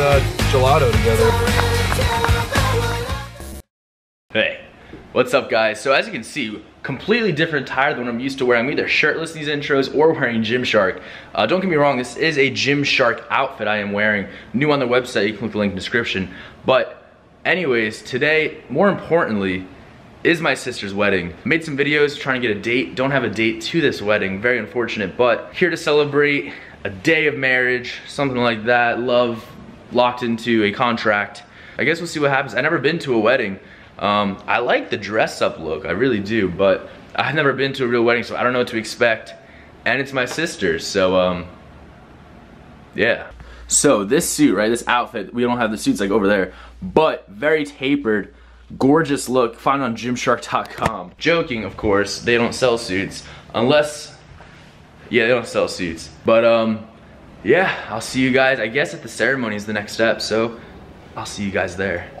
uh, gelato together. Hey, what's up guys? So as you can see, completely different attire than what I'm used to wearing. I'm either shirtless these intros or wearing Gymshark. Uh, don't get me wrong, this is a Gymshark outfit I am wearing. New on the website, you can click the link in the description. But anyways, today, more importantly, is my sister's wedding. Made some videos trying to get a date. Don't have a date to this wedding, very unfortunate, but here to celebrate a day of marriage, something like that, love locked into a contract. I guess we'll see what happens. I've never been to a wedding. Um, I like the dress up look, I really do, but I've never been to a real wedding, so I don't know what to expect. And it's my sister's, so um, yeah. So this suit, right, this outfit, we don't have the suits like over there, but very tapered, gorgeous look, find on gymshark.com. Joking, of course, they don't sell suits, unless, yeah, they don't sell suits. But um, yeah, I'll see you guys, I guess at the ceremony is the next step, so I'll see you guys there.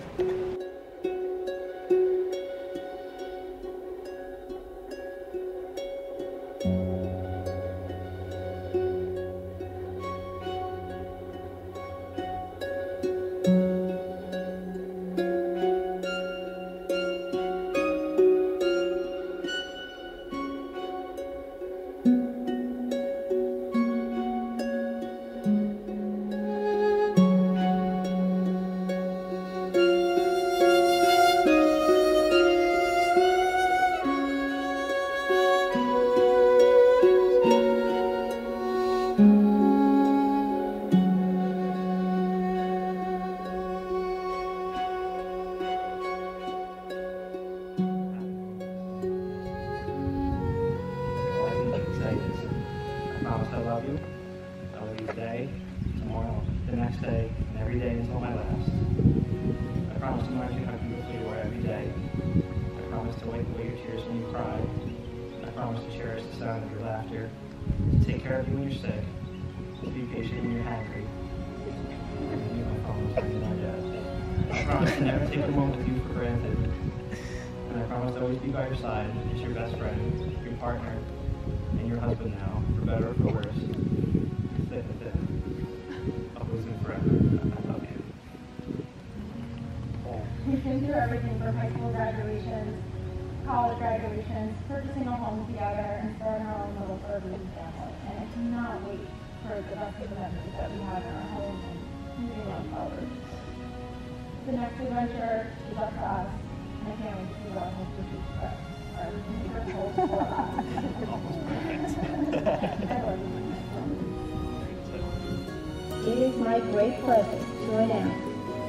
I promise to cherish the sound of your laughter, to take care of you when you're sick, to be patient when you're hungry. I promise to never take a moment with you for granted. And I promise to always be by your side as your best friend, your partner, and your husband now, for better or for worse. Thick. Always and forever. I love you. He's been through everything from high school graduations, college graduations, purchasing a home together, and starting our own little urban family. And I cannot wait for the rest of the memories that we have in our home and moving on forward. The next adventure is up to us. and I can't wait to see what the future holds for you. It is my great pleasure to announce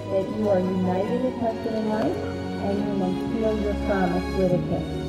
that you are united as husband and wife, and you may seal your promise with a kiss.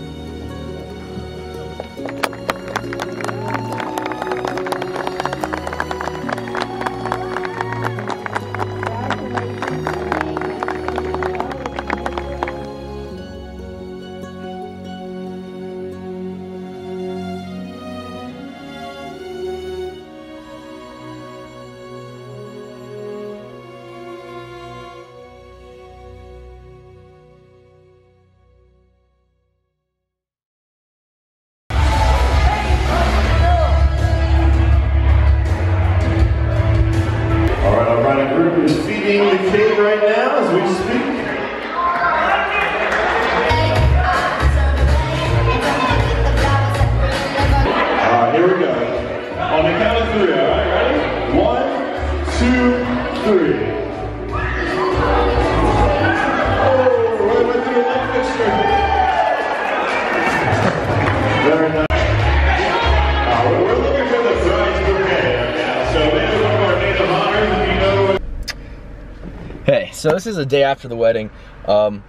So this is a day after the wedding. Um,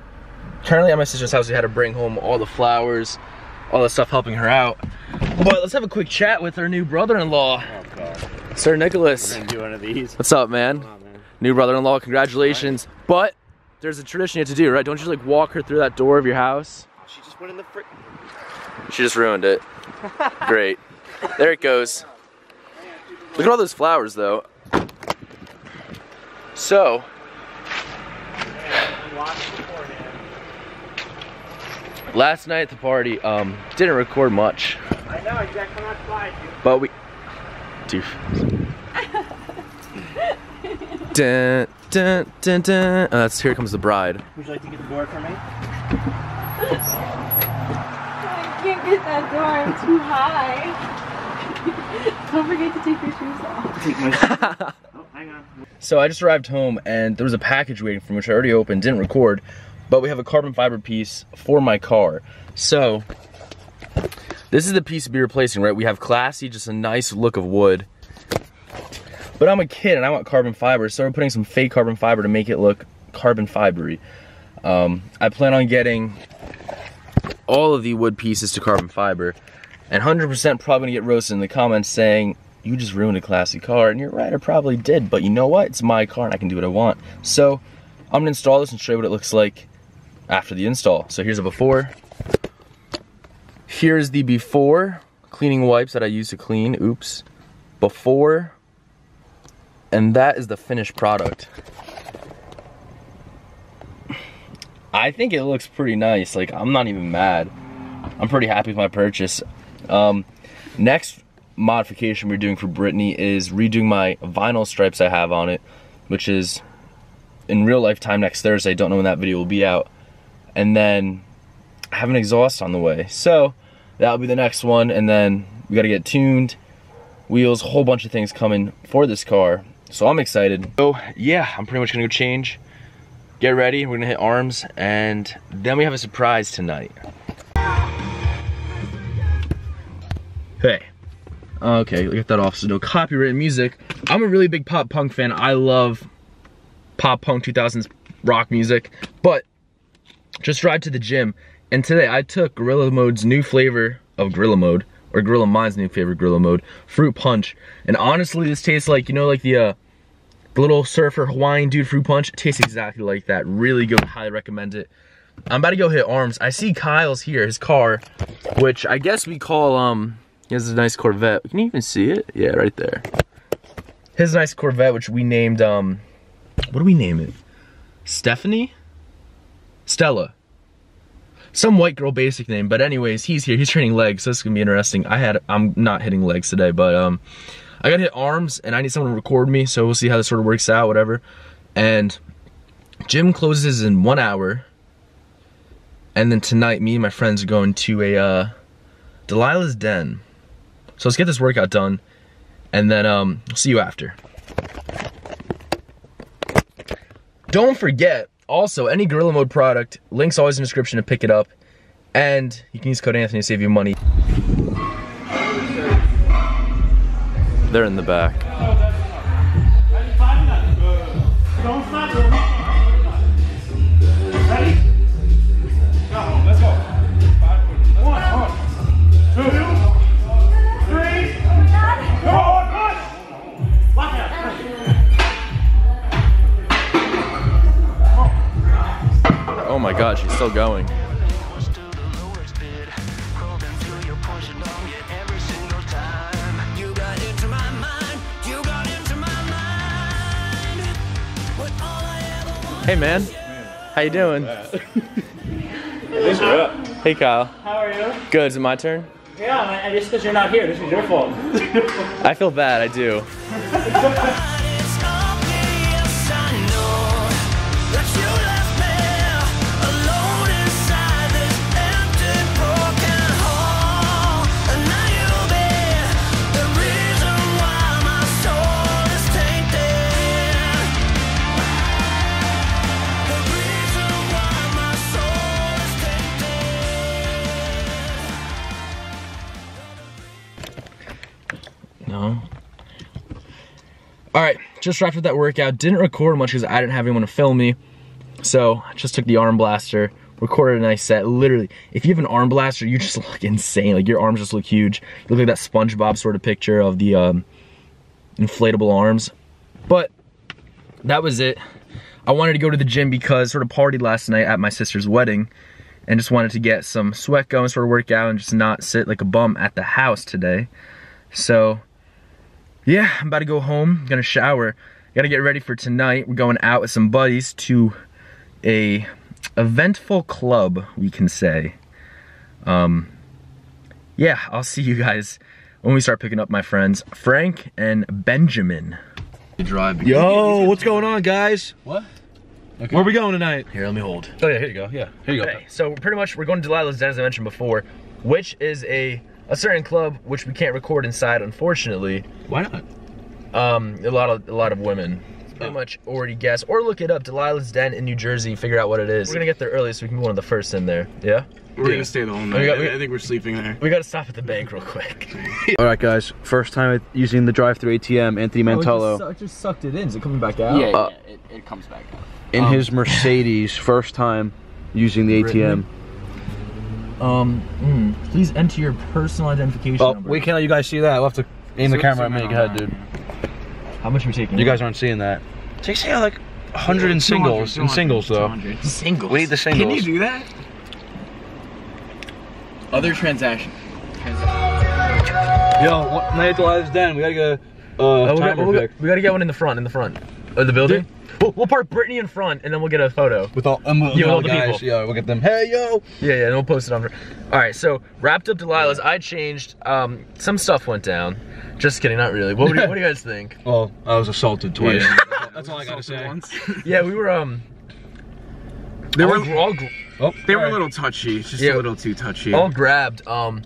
currently at my sister's house, we had to bring home all the flowers, all the stuff helping her out. But let's have a quick chat with our new brother-in-law, Oh Sir Nicholas. do one of these. What's up, man? Man. New brother-in-law, congratulations. But there's a tradition you have to do, right? Don't you like walk her through that door of your house? She just went in the frick. She just ruined it. Great. There it goes. Look at all those flowers, though. So, last night at the party, um, didn't record much, I know, you gotta come outside. but we. Dude. dun, dun, dun, dun. Oh, that's here comes the bride. Would you like to get the board for me? I can't get that door. I'm too high. Don't forget to take your shoes off. Take my shoes. oh, hang on. So I just arrived home and there was a package waiting for me, which I already opened, didn't record, but we have a carbon fiber piece for my car. So this is the piece to be replacing, right? We have classy, just a nice look of wood. But I'm a kid and I want carbon fiber, so we're putting some fake carbon fiber to make it look carbon fibery. Um, I plan on getting all of the wood pieces to carbon fiber and 100% probably gonna get roasted in the comments saying, you just ruined a classy car. And you're right, I probably did. But you know what? It's my car and I can do what I want. So I'm gonna install this and show you what it looks like after the install. So here's a before. Here's the before cleaning wipes that I use to clean. Oops. Before. And that is the finished product. I think it looks pretty nice. Like, I'm not even mad. I'm pretty happy with my purchase. Um, next modification we're doing for Brittany is redoing my vinyl stripes I have on it, which is in real life time next Thursday. Don't know when that video will be out. And then I have an exhaust on the way. So that'll be the next one. And then we got to get tuned, wheels, whole bunch of things coming for this car. So I'm excited. So yeah, I'm pretty much gonna go change, get ready. We're gonna hit arms, and then we have a surprise tonight. Hey. Okay, get that off so no copyrighted music. I'm a really big pop punk fan. I love pop punk 2000s rock music, but just drive to the gym. And today I took Gorilla Mode's new flavor of Gorilla Mode, or Gorilla Mind's new favorite Gorilla Mode, Fruit Punch. And honestly, this tastes like, you know, like the, uh, the little surfer Hawaiian dude fruit punch. It tastes exactly like that. Really good, highly recommend it. I'm about to go hit arms. I see Kyle's here, his car, which I guess we call, um, he has a nice Corvette. Can you even see it? Yeah, right there. His nice Corvette, which we named, um, what do we name it? Stephanie? Stella. Some white girl basic name, but anyways, he's here. He's training legs, so this is gonna be interesting. I had, I'm not hitting legs today, but um, I gotta hit arms, and I need someone to record me, so we'll see how this sort of works out, whatever. And gym closes in one hour, and then tonight, me and my friends are going to a uh, Delilah's Den. So let's get this workout done, and then um, see you after. Don't forget, also, any Gorilla Mode product, link's always in the description to pick it up, and you can use code Anthony to save you money. They're in the back. You doing? Thanks for up. Hey Kyle. How are you? Good, is it my turn? Yeah, it's because you're not here. This is your fault. I feel bad, I do. All right, just wrapped with that workout. Didn't record much because I didn't have anyone to film me. So I just took the arm blaster, recorded a nice set. Literally, if you have an arm blaster, you just look insane. Like your arms just look huge. You look like that SpongeBob sort of picture of the um, inflatable arms. But that was it. I wanted to go to the gym because sort of partied last night at my sister's wedding and just wanted to get some sweat going, sort of workout and just not sit like a bum at the house today. So yeah, I'm about to go home, gonna shower. Gotta get ready for tonight. We're going out with some buddies to a eventful club, we can say. Um, yeah, I'll see you guys when we start picking up my friends, Frank and Benjamin. Drive. Yo, what's going on, guys? What? Where are we going tonight? Here, let me hold. Oh yeah, here you go. Yeah, here you go. Okay, so pretty much we're going to Delilah's Den as I mentioned before, which is a a certain club which we can't record inside, unfortunately. Why not? Um, a lot of a lot of women. Pretty much already guess or look it up. Delilah's Den in New Jersey. Figure out what it is. We're gonna get there early so we can be one of the first in there. Yeah. We're gonna stay the whole night. We got- we- I think we're sleeping there. We gotta stop at the bank real quick. All right, guys. First time using the drive-through ATM. Anthony Mantello Oh, it just sucked it in. Is it coming back out? Yeah, Uh, yeah, it, it comes back out. in his Mercedes. First time using the ATM. Um. mm, please enter your personal identification Oh, number. we can't let you guys see that. We'll have to aim the camera at me. Go ahead, dude. How much are we taking? You guys aren't seeing that. They say like 100 in singles. In singles though. singles. We need the singles. Can you do that? Other transaction. Yo, what, night at Delilah's Den. We gotta get a uh, Oh, we, got, timer we, got, pick. we gotta get one in the front, in the front of the building. We'll, we'll park Brittany in front, and then we'll get a photo. With all, um, with Yeah, with all all the the guys. people. Yeah, we'll get them. Hey, yo. Yeah, yeah, and we'll post it on. All right, so wrapped up Delilah's. I changed. Um, some stuff went down. Just kidding, not really. What, do you, what do you guys think? Well, I was assaulted twice. Yeah. That's all I gotta say. Yeah, we were. Um, They all, were all, Oh, they were a little touchy, just Yeah. a little too touchy. all grabbed. Um,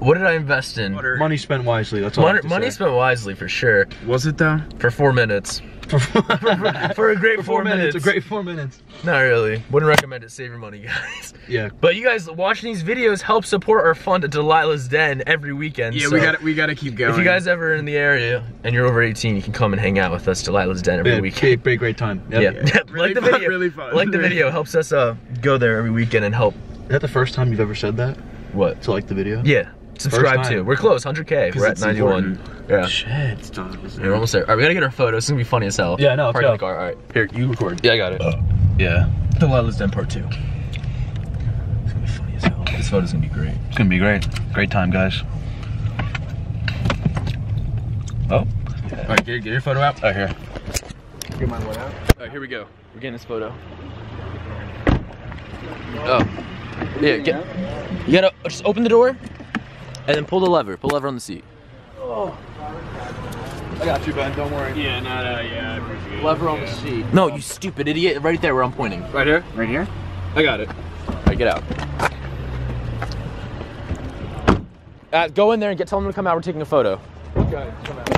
what did I invest in? money spent wisely. That's all. I Money, have to money say. spent wisely for sure. Was it though? For four minutes. for a great For four, minutes. A great four minutes. Not really. Wouldn't recommend it. Save your money, guys. Yeah. But you guys watching these videos help support our fund at Delilah's Den every weekend. Yeah, so we got we got to keep going. If you guys ever in the area and you're over 18, you can come and hang out with us Delilah's Den every Yeah, weekend. great, great, great time. Yep. Yeah, Really like the fun, video. really fun. Like the video helps us uh go there every weekend and help. Is that the first time you've ever said that? What? To like the video? Yeah. Subscribe First to. We're close, 100k. 'Cause We're at 91. important. Yeah. Shit. It's done. Yeah, we're almost there. All right, we gotta get our photos. It's gonna be funny as hell. Yeah, no, Park in the car. All right. Here, you record. Yeah, I got it. Oh. yeah. The Delilah's Den part two. It's gonna be funny as hell. This photo's gonna be great. It's gonna be great. Great time, guys. Oh. All right, get, get your photo out. Right here. Get my one out. All right, here we go. We're getting this photo. Oh. Yeah, get. You gotta just open the door and then pull the lever. Pull the lever on the seat. Oh. I got you, Ben. Don't worry. Yeah, not uh, yeah, I appreciate Lever on the seat. No, you stupid idiot. Right there where I'm pointing. Right here? Right here? I got it. All right, get out. Uh, go in there and get. Tell them to come out. We're taking a photo. Okay, come out.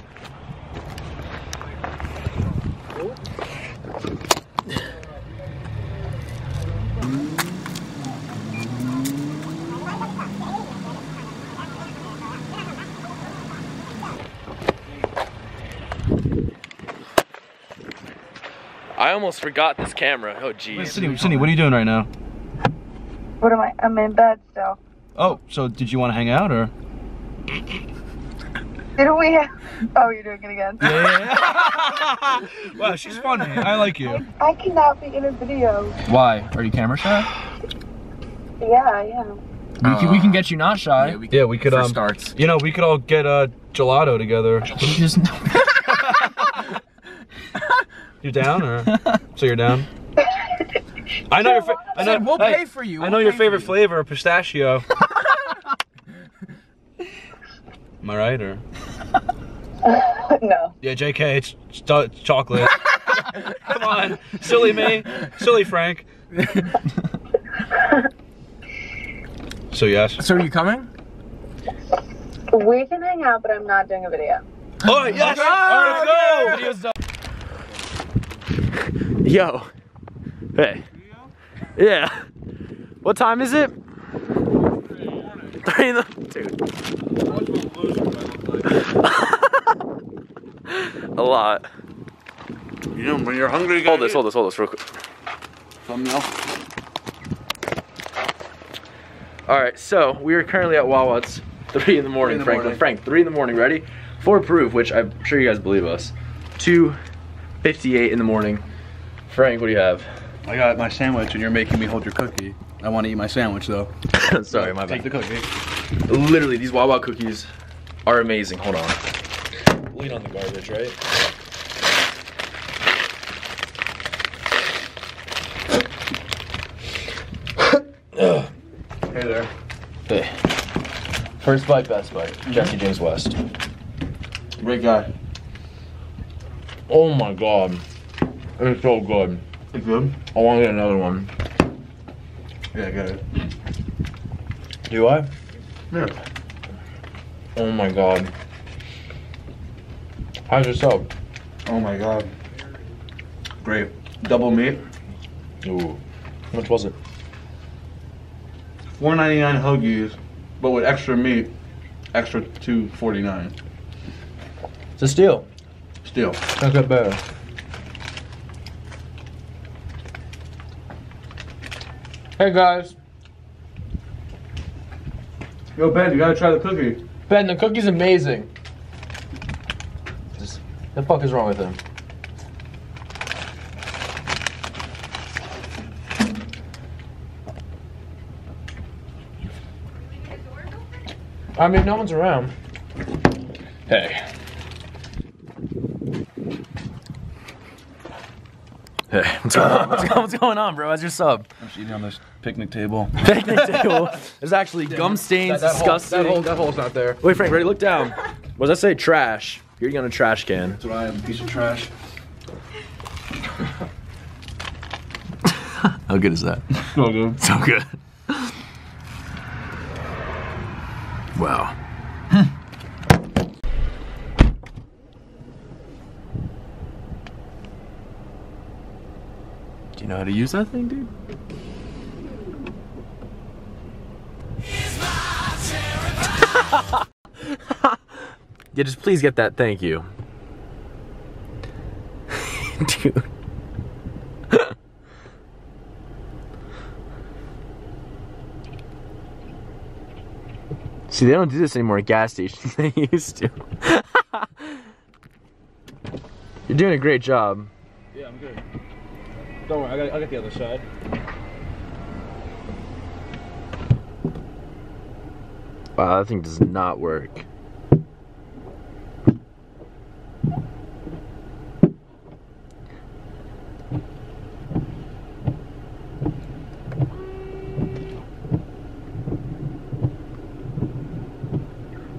I almost forgot this camera. Oh, jeez. Sydney, Sydney, what are you doing right now? What am I? I'm in bed still. Oh, so did you want to hang out or? Didn't we have? Oh, you're doing it again. wow, she's funny. I like you. I cannot be in a video. Why? Are you camera shy? Yeah, I am. We can, we can get you not shy. Yeah, we, Yeah, we could for um. starts. You know, we could all get uh gelato together. Just You down or? so you're down? I know your. Fa- I know. we'll hey, pay for you. We'll know your favorite you. flavor, pistachio. Am I right or? no. Yeah, JK, it's, it's, it's chocolate. Come on, silly me, silly Frank. so yes. So are you coming? We can hang out, but I'm not doing a video. Oh yes! Oh, All right, let's go. Yo. Hey. Yeah. What time is it? Three in the dude. A lot. You know, when you're hungry, you Hold this, hold this, hold this real quick. Thumbnail. Alright, so we are currently at Wawa's. Three in the morning, in the Franklin. morning. Frank, three in the morning, ready? For proof, which I'm sure you guys believe us. Two fifty-eight in the morning. Frank, what do you have? I got my sandwich, and you're making me hold your cookie. I want to eat my sandwich though. Sorry, my Take bad. Take the cookie. Literally, these Wawa cookies are amazing. Hold on. Lean on the garbage, right? Hey there. Hey. First bite, best bite. Mm-hmm. Jesse James West. Great guy. Oh my god. It's so good. It's good. I want to get another one. Yeah, I got it. Do I? Yeah. Oh my god. How's your sub? Oh my god. Great. Double meat. Ooh. How much was it? Four ninety nine hoagies, but with extra meat, extra two forty nine. It's a steal. Still. Can't better. Hey guys. Yo, Ben, you gotta try the cookie. Ben, the cookie's amazing. Just, the fuck is wrong with him? I mean, no one's around. Hey. Hey, what's going on? What's, what's going on, bro? How's your sub? Just eating on this picnic table. Picnic table. There's actually gum stains. disgusting. that hole's not there. Wait, Frank, ready? Look down. What does that say? Trash. You're eating on a trash can. That's what I am, a piece of trash. How good is that? So good. So good. Wow. Know how to use that thing, dude? yeah, just please get that. Thank you. dude. See, they don't do this anymore at gas stations. They used to. You're doing a great job. Yeah, I'm good. Don't worry, I got, I got the other side. Wow, that thing does not work.